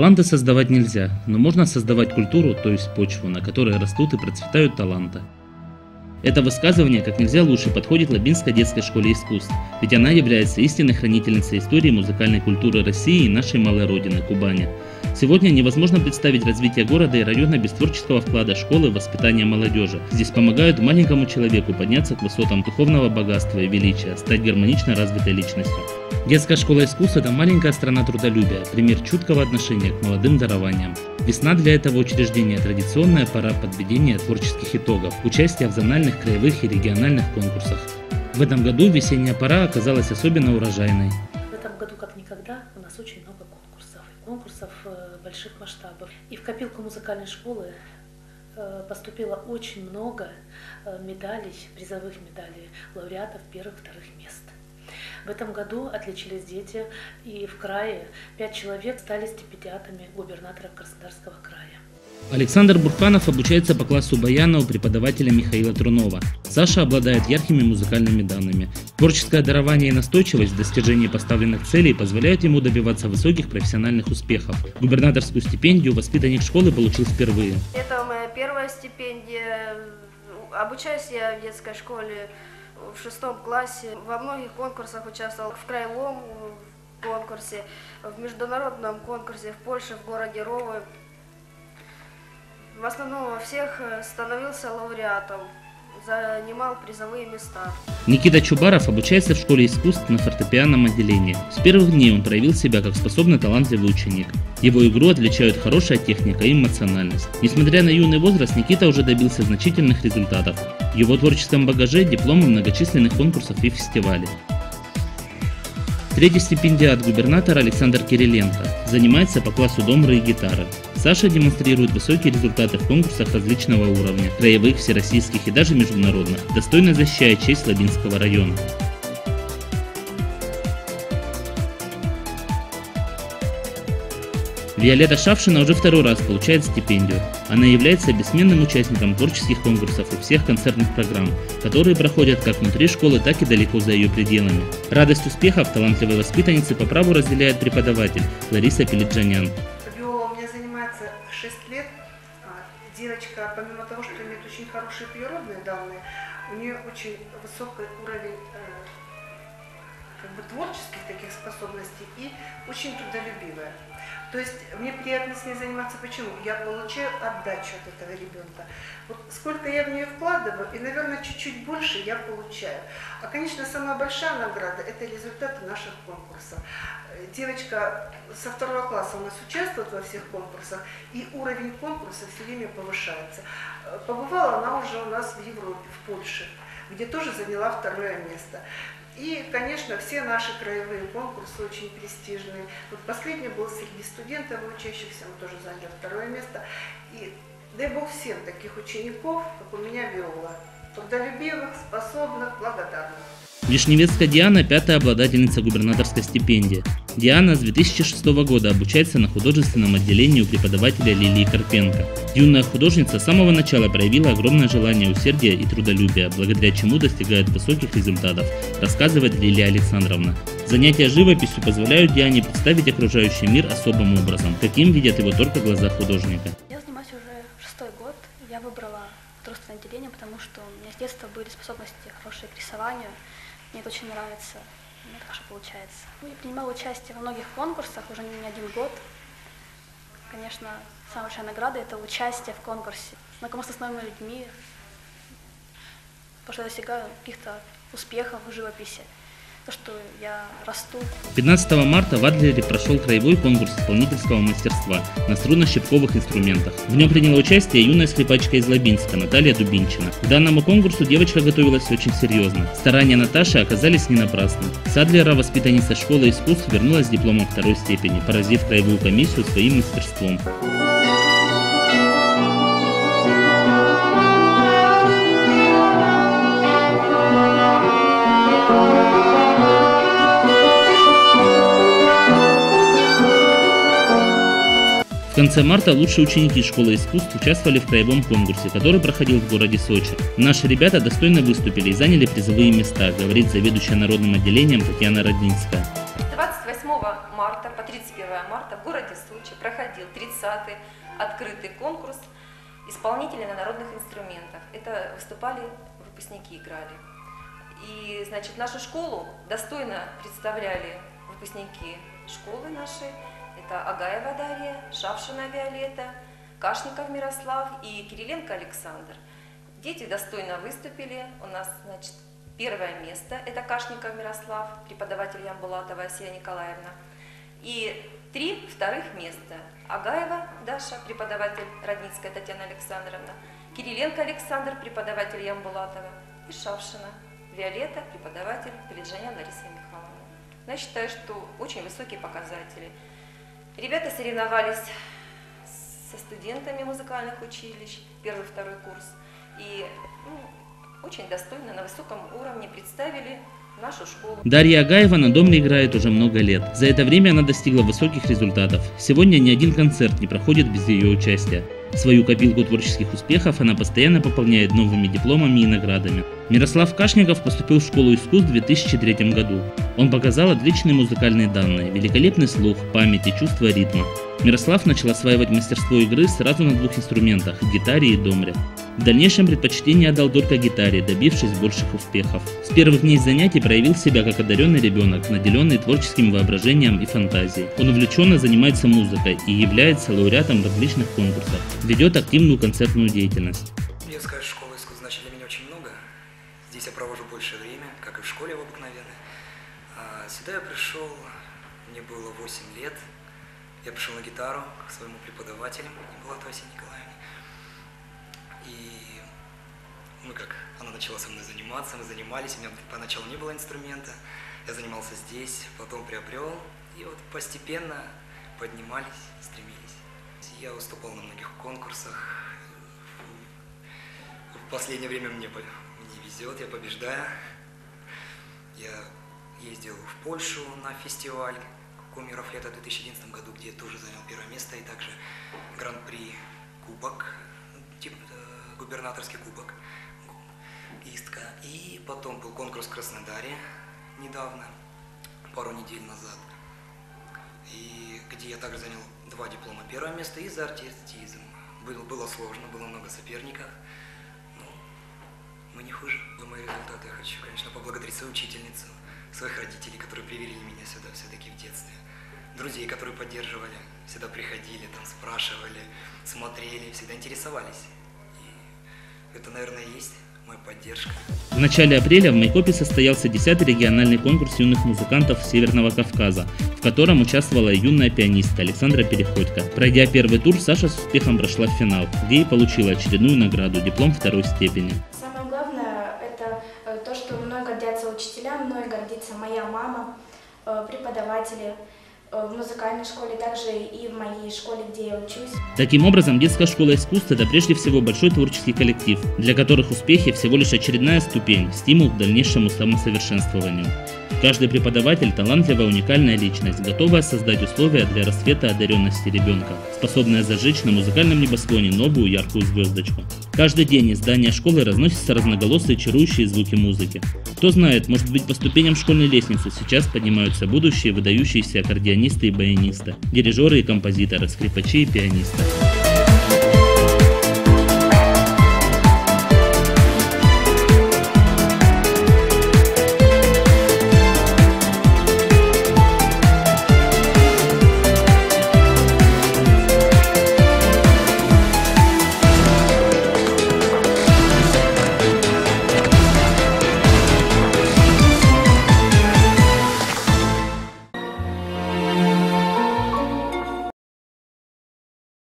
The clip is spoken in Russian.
Таланты создавать нельзя, но можно создавать культуру, то есть почву, на которой растут и процветают таланты. Это высказывание как нельзя лучше подходит Лабинской детской школе искусств, ведь она является истинной хранительницей истории музыкальной культуры России и нашей малой родины Кубани. Сегодня невозможно представить развитие города и района без творческого вклада школы в воспитание молодежи. Здесь помогают маленькому человеку подняться к высотам духовного богатства и величия, стать гармонично развитой личностью. Детская школа искусств – это маленькая страна трудолюбия, пример чуткого отношения к молодым дарованиям. Весна для этого учреждения – традиционная пора подведения творческих итогов, участия в зональных, краевых и региональных конкурсах. В этом году весенняя пора оказалась особенно урожайной. В этом году как никогда у нас очень много конкурсов, конкурсов э, больших масштабов. И в копилку музыкальной школы э, поступило очень много э, медалей, призовых медалей лауреатов первых, вторых мест. В этом году отличились дети, и в крае пять человек стали стипендиатами губернаторов Краснодарского края. Александр Бурханов обучается по классу баяна у преподавателя Михаила Трунова. Саша обладает яркими музыкальными данными. Творческое дарование и настойчивость в достижении поставленных целей позволяют ему добиваться высоких профессиональных успехов. Губернаторскую стипендию воспитанник школы получил впервые. Это моя первая стипендия. Обучаюсь я в детской школе в шестом классе. Во многих конкурсах участвовал в краевом конкурсе, в международном конкурсе в Польше, в городе Ровы. В основном во всех становился лауреатом, занимал призовые места. Никита Чубаров обучается в школе искусств на фортепианном отделении. С первых дней он проявил себя как способный талантливый ученик. Его игру отличают хорошая техника и эмоциональность. Несмотря на юный возраст, Никита уже добился значительных результатов. В его творческом багаже дипломы многочисленных конкурсов и фестивалей. Третий стипендиат губернатора Александр Кириленко занимается по классу домры и гитары. Саша демонстрирует высокие результаты в конкурсах различного уровня, краевых, всероссийских и даже международных, достойно защищая честь Лабинского района. Виолетта Шавшина уже второй раз получает стипендию. Она является бессменным участником творческих конкурсов и всех концертных программ, которые проходят как внутри школы, так и далеко за ее пределами. Радость успехов талантливой воспитанницы по праву разделяет преподаватель Лариса Пелиджанян. Биола у меня занимается 6 лет. А, девочка, помимо того, что имеет очень хорошие природные данные, у нее очень высокий уровень творческих таких способностей и очень трудолюбивая. То есть мне приятно с ней заниматься. Почему? Я получаю отдачу от этого ребенка. Вот сколько я в нее вкладываю, и, наверное, чуть-чуть больше я получаю. А, конечно, самая большая награда – это результаты наших конкурсов. Девочка со второго класса у нас участвует во всех конкурсах, и уровень конкурса все время повышается. Побывала она уже у нас в Европе, в Польше, где тоже заняла второе место. И, конечно, все наши краевые конкурсы очень престижные. Вот последний был среди студентов учащихся, он тоже занял второе место. И дай Бог всем таких учеников, как у меня Виола, трудолюбивых, способных, благодарных. Вишневецкая Диана – пятая обладательница губернаторской стипендии. Диана с 2006 года обучается на художественном отделении у преподавателя Лилии Карпенко. Юная художница с самого начала проявила огромное желание усердия и трудолюбия, благодаря чему достигает высоких результатов, рассказывает Лилия Александровна. Занятия живописью позволяют Диане представить окружающий мир особым образом, каким видят его только глаза художника. Я занимаюсь уже шестой год. Я выбрала художественное отделение, потому что у меня с детства были способности хорошие к рисованию, мне это очень нравится. У меня хорошо получается. Ну, я принимала участие во многих конкурсах уже не один год. Конечно, самая большая награда – это участие в конкурсе, знакомство с новыми людьми, потому что я достигаю каких-то успехов в живописи то, что я расту. 15 марта в Адлере прошел краевой конкурс исполнительского мастерства на струнно-щипковых инструментах. В нем приняла участие юная скрипачка из Лабинска Наталья Дубинчина. К данному конкурсу девочка готовилась очень серьезно. Старания Наташи оказались не напрасны. С Адлера воспитанница школы искусств вернулась с дипломом второй степени, поразив краевую комиссию своим мастерством. Конце марта лучшие ученики школы искусств участвовали в краевом конкурсе, который проходил в городе Сочи. Наши ребята достойно выступили и заняли призовые места, говорит заведующая народным отделением Татьяна Роднинская. 28 марта по 31 марта в городе Сочи проходил 30-й открытый конкурс исполнителей на народных инструментах. Это выступали выпускники, играли. И, значит, нашу школу достойно представляли выпускники школы нашей. Это Агаева Дарья, Шавшина Виолетта, Кашников Мирослав и Кириленко Александр. Дети достойно выступили. У нас, значит, первое место – это Кашников Мирослав, преподаватель Ямбулатова Асия Николаевна. И три вторых места – Агаева Даша, преподаватель Родницкая Татьяна Александровна, Кириленко Александр, преподаватель Ямбулатова и Шавшина Виолетта, преподаватель Пеледжанян Лариса Михайловна. Я считаю, что очень высокие показатели. Ребята соревновались со студентами музыкальных училищ, первый, второй курс. И ну, очень достойно, на высоком уровне представили нашу школу. Дарья Агаева на доме играет уже много лет. За это время она достигла высоких результатов. Сегодня ни один концерт не проходит без ее участия. Свою копилку творческих успехов она постоянно пополняет новыми дипломами и наградами. Мирослав Кашников поступил в школу искусств в 2003 году. Он показал отличные музыкальные данные, великолепный слух, память и чувство ритма. Мирослав начал осваивать мастерство игры сразу на двух инструментах – гитаре и домре. В дальнейшем предпочтение отдал только гитаре, добившись больших успехов. С первых дней занятий проявил себя как одаренный ребенок, наделенный творческим воображением и фантазией. Он увлеченно занимается музыкой и является лауреатом различных конкурсов. Ведет активную концертную деятельность. Детская школа искусств значит для меня очень много. Здесь я провожу больше время, как и в школе в обыкновенной. А сюда я пришел, мне было 8 лет. Я пришел на гитару к своему преподавателю, Булату Василию Николаевне. И ну как, она начала со мной заниматься, мы занимались, у меня поначалу не было инструмента, я занимался здесь, потом приобрел, и вот постепенно поднимались, стремились. Я выступал на многих конкурсах, в последнее время мне, не везет, я побеждаю. Я ездил в Польшу на фестиваль Кумиров лета в 2011 году, где я тоже занял первое место, и также гран-при Кубок, тип, э, губернаторский кубок Истка. И потом был конкурс в Краснодаре недавно, пару недель назад, и где я также занял два диплома. Первое место и за артистизм. Было, было сложно, было много соперников, но мы не хуже. За мои результаты я хочу, конечно, поблагодарить свою учительницу, своих родителей, которые привели меня сюда все-таки в детстве, друзей, которые поддерживали, всегда приходили, там спрашивали, смотрели, всегда интересовались. И это, наверное, есть моя поддержка. В начале апреля в Майкопе состоялся 10-й региональный конкурс юных музыкантов Северного Кавказа, в котором участвовала юная пианистка Александра Переходько. Пройдя первый тур, Саша с успехом прошла в финал, где и получила очередную награду – диплом второй степени. Самое главное – это э, то, что мной гордятся учителя, мной гордится моя мама, э, преподаватели – в музыкальной школе, также и в моей школе, где я учусь. Таким образом, детская школа искусств – это прежде всего большой творческий коллектив, для которых успехи всего лишь очередная ступень, стимул к дальнейшему самосовершенствованию. Каждый преподаватель – талантливая уникальная личность, готовая создать условия для рассвета одаренности ребенка, способная зажечь на музыкальном небосклоне новую яркую звездочку. Каждый день из здания школы разносятся разноголосые чарующие звуки музыки. Кто знает, может быть по ступеням школьной лестницы сейчас поднимаются будущие выдающиеся аккордеонисты и баянисты, дирижеры и композиторы, скрипачи и пианисты.